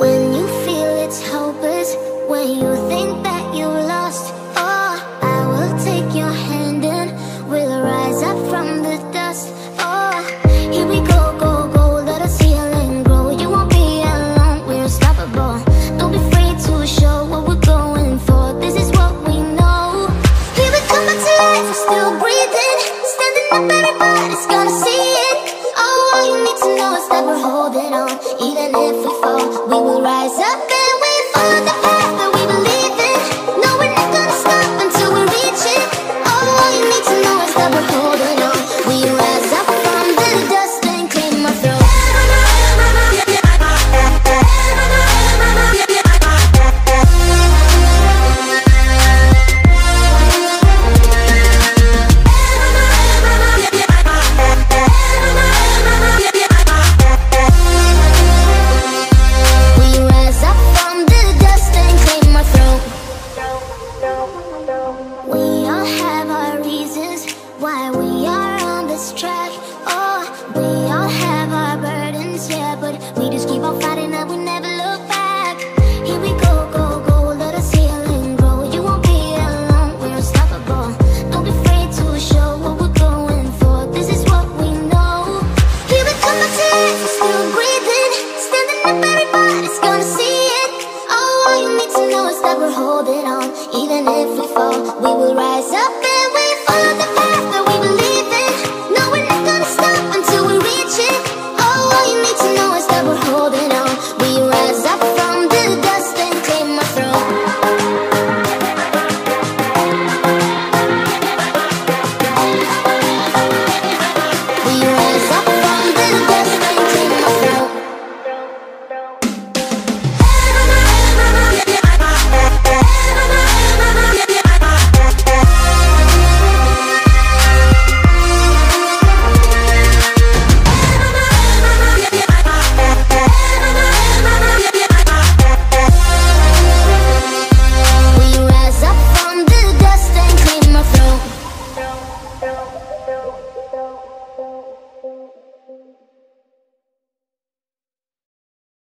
When you feel it's hopeless, when you think that you lost, oh, I will take your hand and we'll rise up from the dust. Oh, here we go, go, go, let us heal and grow. You won't be alone, we're unstoppable. Don't be afraid to show what we're know it's that we're holding on. Even if we fall, we will rise up. Why we